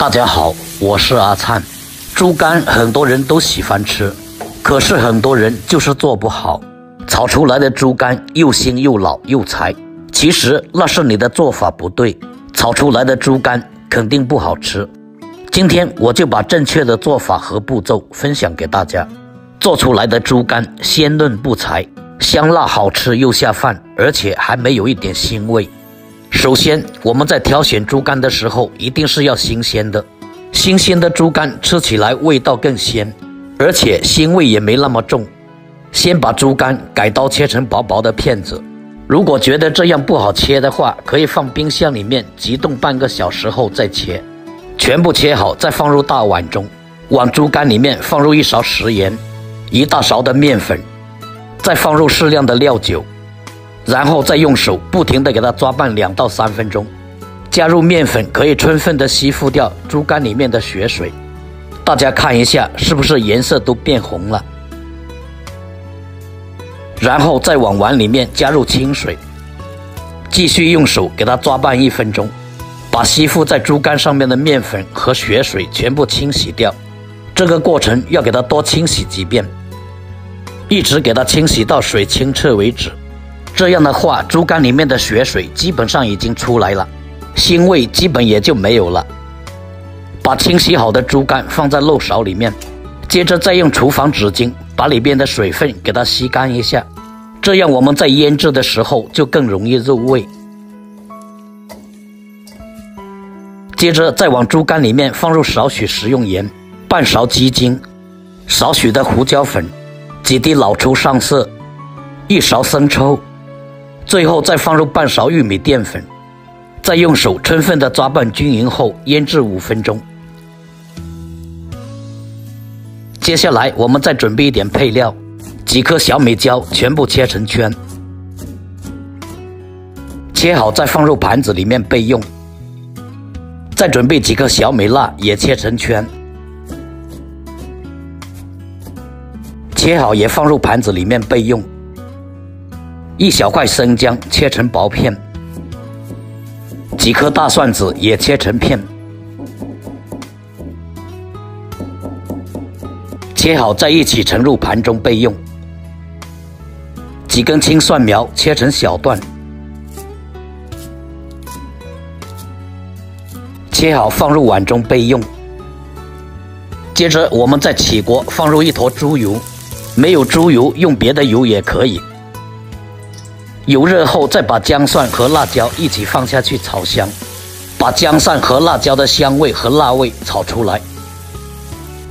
大家好，我是阿灿。猪肝很多人都喜欢吃，可是很多人就是做不好。炒出来的猪肝又腥又老又柴，其实那是你的做法不对。炒出来的猪肝肯定不好吃。今天我就把正确的做法和步骤分享给大家，做出来的猪肝鲜嫩不柴，香辣好吃又下饭，而且还没有一点腥味。首先，我们在挑选猪肝的时候，一定是要新鲜的。新鲜的猪肝吃起来味道更鲜，而且腥味也没那么重。先把猪肝改刀切成薄薄的片子。如果觉得这样不好切的话，可以放冰箱里面急冻半个小时后再切。全部切好，再放入大碗中，往猪肝里面放入一勺食盐，一大勺的面粉，再放入适量的料酒。然后再用手不停地给它抓拌两到三分钟，加入面粉可以充分的吸附掉猪肝里面的血水。大家看一下，是不是颜色都变红了？然后再往碗里面加入清水，继续用手给它抓拌一分钟，把吸附在猪肝上面的面粉和血水全部清洗掉。这个过程要给它多清洗几遍，一直给它清洗到水清澈为止。这样的话，猪肝里面的血水基本上已经出来了，腥味基本也就没有了。把清洗好的猪肝放在漏勺里面，接着再用厨房纸巾把里边的水分给它吸干一下，这样我们在腌制的时候就更容易入味。接着再往猪肝里面放入少许食用盐、半勺鸡精、少许的胡椒粉、几滴老抽上色、一勺生抽。最后再放入半勺玉米淀粉，再用手充分的抓拌均匀后腌制五分钟。接下来我们再准备一点配料，几颗小米椒全部切成圈，切好再放入盘子里面备用。再准备几颗小米辣也切成圈，切好也放入盘子里面备用。一小块生姜切成薄片，几颗大蒜子也切成片，切好在一起盛入盘中备用。几根青蒜苗切成小段，切好放入碗中备用。接着我们再起锅放入一坨猪油，没有猪油用别的油也可以。油热后，再把姜蒜和辣椒一起放下去炒香，把姜蒜和辣椒的香味和辣味炒出来。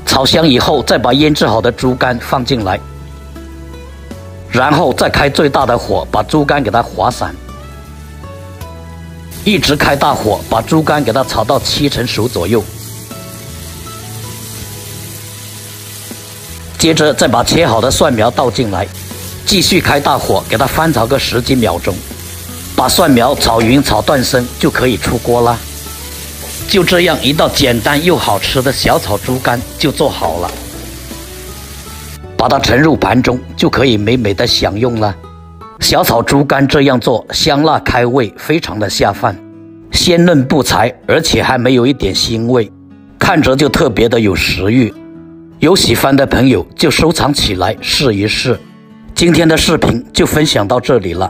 炒香以后，再把腌制好的猪肝放进来，然后再开最大的火把猪肝给它划散，一直开大火把猪肝给它炒到七成熟左右。接着再把切好的蒜苗倒进来。继续开大火，给它翻炒个十几秒钟，把蒜苗炒匀、炒断生就可以出锅啦。就这样，一道简单又好吃的小炒猪肝就做好了。把它盛入盘中，就可以美美的享用了。小炒猪肝这样做，香辣开胃，非常的下饭，鲜嫩不柴，而且还没有一点腥味，看着就特别的有食欲。有喜欢的朋友就收藏起来试一试。今天的视频就分享到这里了。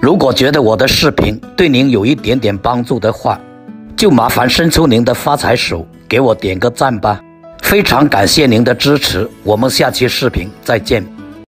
如果觉得我的视频对您有一点点帮助的话，就麻烦伸出您的发财手，给我点个赞吧。非常感谢您的支持，我们下期视频再见。